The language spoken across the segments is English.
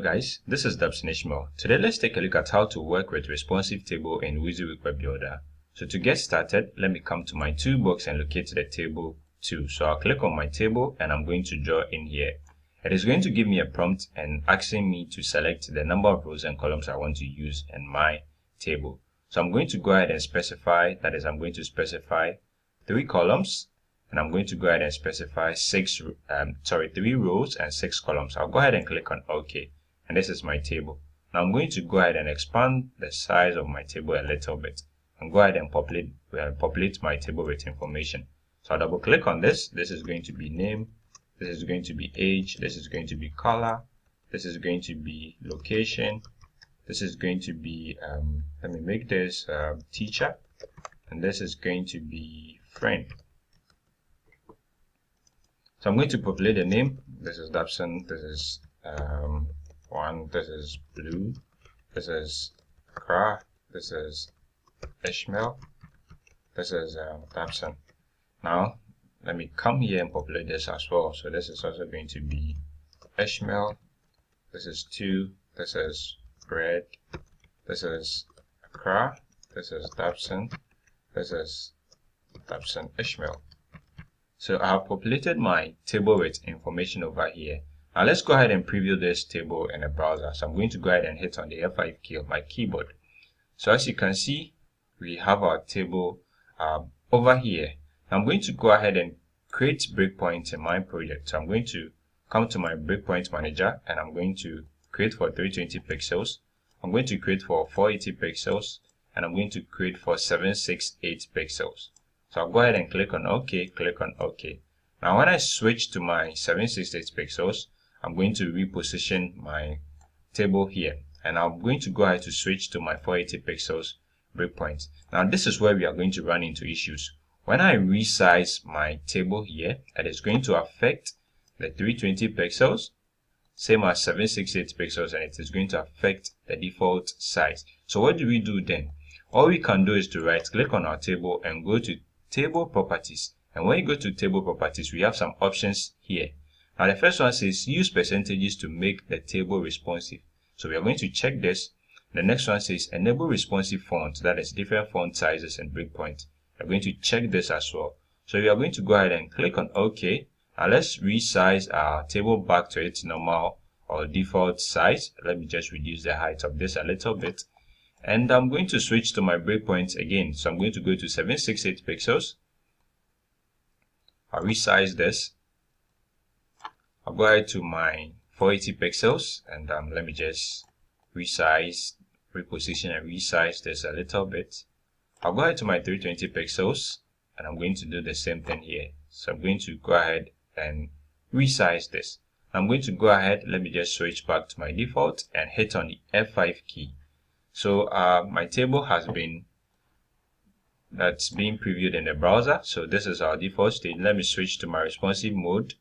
guys, this is Dapson Ishmeal. Today let's take a look at how to work with responsive table in WYSIWYG Web Builder. So to get started, let me come to my toolbox and locate the table 2. So I'll click on my table and I'm going to draw in here. It is going to give me a prompt and asking me to select the number of rows and columns I want to use in my table. So I'm going to go ahead and specify, that is I'm going to specify three columns and I'm going to go ahead and specify six, um, sorry, three rows and six columns. I'll go ahead and click on OK, and this is my table. Now I'm going to go ahead and expand the size of my table a little bit, and go ahead and populate, uh, populate my table with information. So I'll double click on this. This is going to be name, this is going to be age, this is going to be color, this is going to be location, this is going to be, um, let me make this uh, teacher, and this is going to be friend. So I'm going to populate the name. This is Dapson. This is um, one. This is Blue. This is Kra. This is Ishmeal. This is um, Dapson. Now, let me come here and populate this as well. So this is also going to be Ishmeal. This is 2. This is Red. This is Kra. This is Dapson. This is Dapson Ishmeal. So I have populated my table with information over here. Now let's go ahead and preview this table in a browser. So I'm going to go ahead and hit on the F5 key of my keyboard. So as you can see, we have our table um, over here. Now I'm going to go ahead and create breakpoints in my project. So I'm going to come to my breakpoint manager and I'm going to create for 320 pixels. I'm going to create for 480 pixels and I'm going to create for 768 pixels. So I'll go ahead and click on OK, click on OK. Now when I switch to my 768 pixels, I'm going to reposition my table here. And I'm going to go ahead to switch to my 480 pixels breakpoint. Now this is where we are going to run into issues. When I resize my table here, it is going to affect the 320 pixels, same as 768 pixels, and it is going to affect the default size. So what do we do then? All we can do is to right click on our table and go to table properties. And when you go to table properties, we have some options here. Now the first one says use percentages to make the table responsive. So we are going to check this. The next one says enable responsive fonts, that is different font sizes and breakpoints. We're going to check this as well. So we are going to go ahead and click on OK. Now let's resize our table back to its normal or default size. Let me just reduce the height of this a little bit and I'm going to switch to my breakpoints again. So I'm going to go to 768 pixels. I'll resize this. I'll go ahead to my 480 pixels and um, let me just resize, reposition and resize this a little bit. I'll go ahead to my 320 pixels and I'm going to do the same thing here. So I'm going to go ahead and resize this. I'm going to go ahead, let me just switch back to my default and hit on the F5 key. So uh, my table has been that's being previewed in the browser. So this is our default state. Let me switch to my responsive mode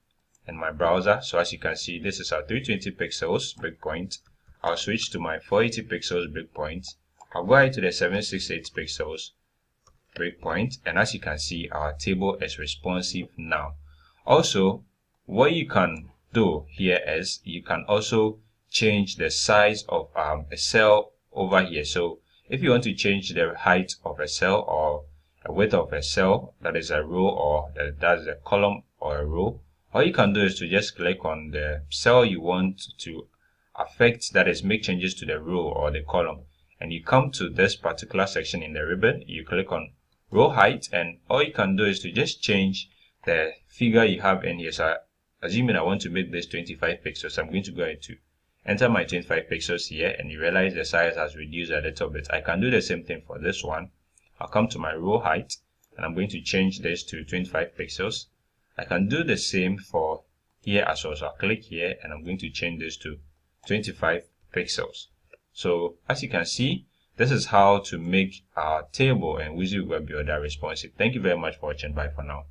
in my browser. So as you can see, this is our 320 pixels breakpoint. I'll switch to my 480 pixels breakpoint. I'll go ahead to the 768 pixels breakpoint. And as you can see, our table is responsive now. Also, what you can do here is you can also change the size of um, a cell over here. So if you want to change the height of a cell or a width of a cell, that is a row or that's a column or a row, all you can do is to just click on the cell you want to affect, that is make changes to the row or the column. And you come to this particular section in the ribbon, you click on row height and all you can do is to just change the figure you have in here. So assuming I want to make this 25 pixels, I'm going to go into enter my 25 pixels here and you realize the size has reduced a little bit. I can do the same thing for this one. I'll come to my row height and I'm going to change this to 25 pixels. I can do the same for here as well. So I'll click here and I'm going to change this to 25 pixels. So as you can see, this is how to make our table and WYSIWYG Web Builder responsive. Thank you very much for watching. Bye for now.